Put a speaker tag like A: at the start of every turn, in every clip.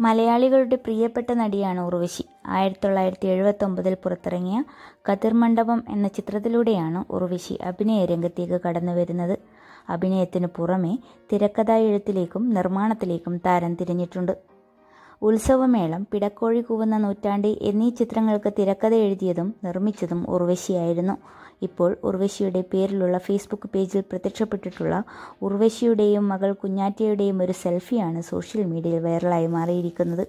A: മലയാളികളുടെ പ്രിയപ്പെട്ട നടിയാണ് ഉർവശി. ആയിരത്തി തൊള്ളായിരത്തി എഴുപത്തി ഒമ്പതിൽ പുറത്തിറങ്ങിയ കതിർമണ്ഡപം എന്ന ചിത്രത്തിലൂടെയാണ് ഉർവശി അഭിനയ രംഗത്തേക്ക് കടന്നു വരുന്നത്. അഭിനയത്തിനു പുറമെ തിരക്കഥാ എഴുത്തിലേക്കും നിർമ്മാണത്തിലേക്കും താരം തിരിഞ്ഞിട്ടുണ്ട്. ഉത്സവമേളം പിടക്കോഴി കൂവുന്ന നൂറ്റാണ്ട് എന്നീ ചിത്രങ്ങൾക്ക് തിരക്കഥ എഴുതിയതും നിർമ്മിച്ചതും ഉർവശിയായിരുന്നു. ഇപ്പോൾ ഉർവശിയുടെ പേരിലുള്ള ഫേസ്ബുക്ക് പേജിൽ പ്രത്യക്ഷപ്പെട്ടിട്ടുള്ള ഉർവശിയുടെയും മകൾ കുഞ്ഞാറ്റയുടെയും ഒരു സെൽഫിയാണ് സോഷ്യൽ മീഡിയയിൽ വൈറലായി മാറിയിരിക്കുന്നത്.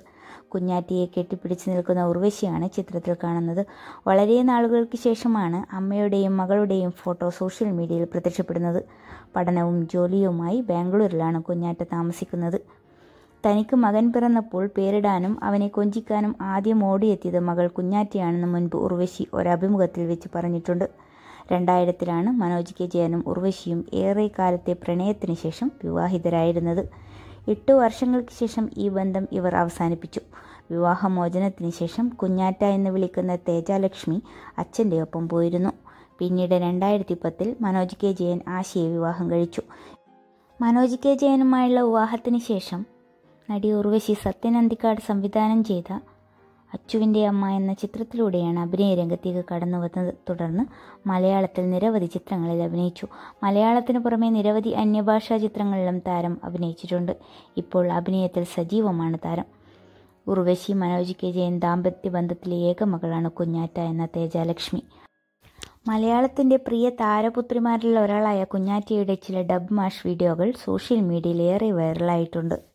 A: കുഞ്ഞാറ്റിയെ കെട്ടിപ്പിടിച്ച് നിൽക്കുന്ന ഉർവശിയാണ് ചിത്രത്തിൽ കാണുന്നത്. വളരെ നാളുകൾക്ക് ശേഷമാണ് അമ്മയുടെയും മകളുടെയും ഫോട്ടോ സോഷ്യൽ മീഡിയയിൽ പ്രത്യക്ഷപ്പെടുന്നത്. പഠനവും ജോലിയുമായി ബാംഗ്ലൂരിലാണ് കുഞ്ഞാറ്റ താമസിക്കുന്നത്. തനിക്ക് മകൻ പിറന്നപ്പോൾ പേരിടാനും അവനെ കൊഞ്ചിക്കാനും ആദ്യം ഓടിയെത്തിയത് മകൾ കുഞ്ഞാറ്റയാണെന്ന് മുൻപ് ഉർവശി ഒരഭിമുഖത്തിൽ വെച്ച് പറഞ്ഞിട്ടുണ്ട്. രണ്ടായിരത്തിലാണ് മനോജ് കെ ജയനും ഉർവശിയും ഏറെ കാലത്തെ പ്രണയത്തിന് ശേഷം വിവാഹിതരായിരുന്നത്. എട്ട് വർഷങ്ങൾക്ക് ശേഷം ഈ ബന്ധം ഇവർ അവസാനിപ്പിച്ചു. വിവാഹമോചനത്തിന് ശേഷം കുഞ്ഞാറ്റ എന്ന് വിളിക്കുന്ന തേജാലക്ഷ്മി അച്ഛന്റെ ഒപ്പം പോയിരുന്നു. പിന്നീട് രണ്ടായിരത്തി പത്തിൽ മനോജ് കെ ജയൻ ആശയെ വിവാഹം കഴിച്ചു. മനോജ് കെ ജയനുമായുള്ള വിവാഹത്തിന് ശേഷം നടി ഉർവശി സത്യൻ അന്തിക്കാട് സംവിധാനം ചെയ്ത അച്ചുവിന്റെ അമ്മ എന്ന ചിത്രത്തിലൂടെയാണ് അഭിനയ രംഗത്തേക്ക് കടന്നു വന്നത്. തുടർന്ന് മലയാളത്തിൽ നിരവധി ചിത്രങ്ങളിൽ അഭിനയിച്ചു. മലയാളത്തിന് പുറമെ നിരവധി അന്യഭാഷാ ചിത്രങ്ങളിലും താരം അഭിനയിച്ചിട്ടുണ്ട്. ഇപ്പോൾ അഭിനയത്തിൽ സജീവമാണ് താരം. ഉർവശി മനോജ് കെ. ജയൻ ദാമ്പത്യ ബന്ധത്തിലെ ഏക മകളാണ് കുഞ്ഞാറ്റ എന്ന തേജാലക്ഷ്മി. മലയാളത്തിന്റെ പ്രിയ താരപുത്രിമാരിൽ ഒരാളായ കുഞ്ഞാറ്റയുടെ ചില ഡബ് മാഷ് വീഡിയോകൾ സോഷ്യൽ മീഡിയയിൽ ഏറെ വൈറലായിട്ടുണ്ട്.